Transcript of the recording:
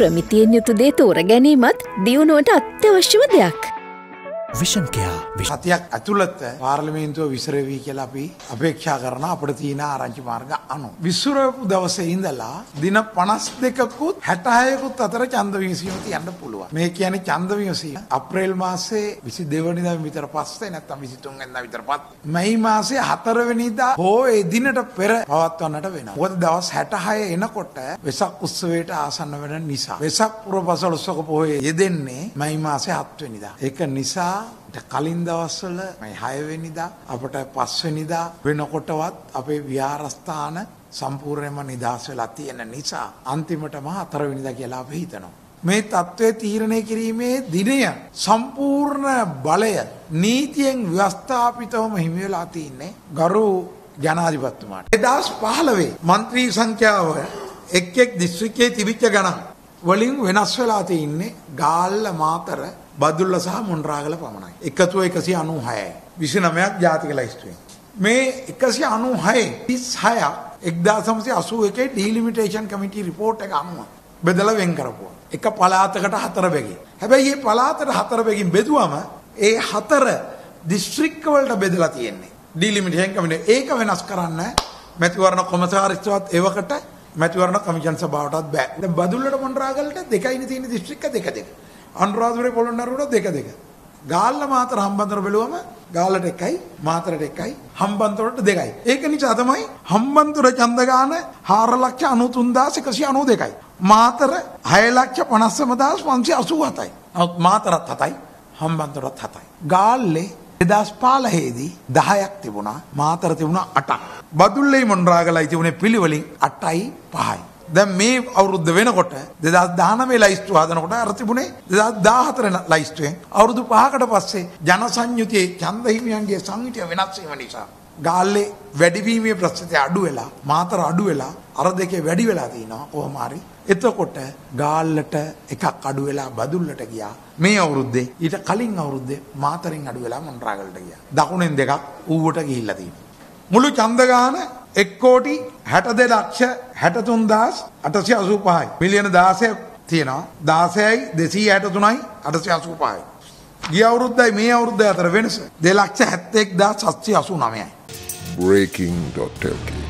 ප්‍රමිතියෙන් යුතු දේ තෝර ගැනීමත් දියුණුවට අත්‍යවශ්‍යම දෙයක්. විෂන්කයා විෂ සතියක් ඇතුළත පාර්ලිමේන්තුව විසරවී කියලා අපි අපේක්ෂා කරන අපට තියෙන ආරංචි මාර්ග අනු. විස්සුරපු දවසේ ඉඳලා දින පනස් දෙකකුත් හැටහයකුත් අතර චන්දවිසිීම තියන්න පුළුව. මේ කියන චන්දවියසී අප්‍රේල් මාසේ විසි දෙවනිද විතර පස්සේ නැත්තම් විසිතුන් එන්න විතර පත්. මැයි මාසේ හතරවෙනිදා හෝ එදිනට පෙර පවත්වන්නට වෙන. ඔොද දවස් හැටහය එනකොට වෙසක් උත්සවයට ආසන්න වෙන නිසා. වෙසක් පුර පසලොස්සක පොහේ යෙදෙන්නේ මැයි මාසේ හත්වනිදා. එක නිසා කලින් දවස්වල මේ හයවෙනිදා අපට පස්වනිදා වෙනකොටවත් අපේ විහාරස්ථාන සම්පූර්ණයම නිදහස් වෙලා තියෙන නිසා අන්තිමටම හතරවෙනිද කියලා අප හිතනවා. මේ තත්ත්වය තීරණය කිරීමේ දිනය සම්පූර්ණ බලය නීතියෙන් ව්‍යස්ථාපිතවම හිමිවෙලා තියන්නේ ගරු ජනාධිපත්තුමාට. එදස් පහලවේ මන්ත්‍රී සංඛ්‍යාව එක් එක් දිස්ත්‍රික්කයේ තිබිච්ච ගණන්. වලින් වෙනස් වෙලා තියන්නේ ගාල්ල මාතර බදුල්ල සහ මොන්රාගල පමණයි. එකතුව එකසි අනු හයයි. විසි නමයක් ජාතික ලයිස්තුවෙන්. මේ එකසි අනු හය තිස් හයක් එක්දා සමසි අසුව එකේ ඩීලිමිටේෂන් කමිටි රිපෝට් එක අනුව බෙදල වෙන් කරපුවා. එක පලාතකට හතර බැගින්. හැබැයි ඒ පලාතට හතර බැගින් බෙදුවම ඒ හතර දිස්ත්‍රික්කවලට බෙදලා තියෙන්නේ. ඩීලිමිටේෂන් කමිට ඒක වෙනස් කරන්න මැතිවරණ කොමසාරිස්තුවත් එවකට මැතිවරණ කමිෂන් සභාවටත් බෑ. බදුල්ලට මොන්රාගලට දෙකයින තියෙන දිස්ත්‍රික්ක දෙක දෙක. අනුරාධපුරේ පොළොන්නරුව වුණා දෙක දෙක. ගාල්ල මාතර හම්බන්තොට බැලුවම ගාල්ලට එකයි මාතරට එකයි හම්බන්තොටට දෙකයි. ඒක නිසා තමයි හම්බන්තොට ඡන්ද ගාන 493192යි. මාතර 659587යි. නමුත් මාතරත් 7යි හම්බන්තොටත් 7යි. ගාල්ලේ 2015 දී 10ක් තිබුණා මාතර තිබුණා 8ක්. බදුල්ලේ මොණරාගලයි තිබුණේ පිළිවෙලින් 8යි 5යි. දැන් මේ අවුරුද්ද වෙනකොට 2019 ලයිස්තු හදනකොට අර තිබුණේ 2014 ලයිස්තුවෙන්. අවුරුදු 5කට පස්සේ ජනසංයුතියේ ඡන්ද හිමියන්ගේ සංහිටිය වෙනස් වීම නිසා ගාල්ලේ වැඩිවීමේ ප්‍රශ්නය අඩු වෙලා මාතර අඩු වෙලා අර දෙකේ වැඩි වෙලා තිනවා කොහොම හරි. එතකොට ගාල්ලට එකක් අඩු වෙලා බදුල්ලට ගියා. මේ අවුරුද්දේ ඊට කලින් අවුරුද්දේ මාතරින් අඩු වෙලා මොන්රාගලට ගියා. දකුණෙන් දෙකක් ඌවට ගිහිල්ලා තියෙනවා මුළු ඡන්ද ගාන එක්කෝටි හැට දෙලක්ෂ හැටතුන්දස් අටසි අසූ පහයි. මිලියන දාසයක් තියෙනවා දාසයයි දෙසී ඇයට තුනයි අටසි අසූ පහයි. ගිය අවුරුද්දයි මේ අවුරුද්ධ අතර වෙනස දෙලක්ෂ හැත්තෙක් දා සස්්චි අසු නමයයි. breaking.lk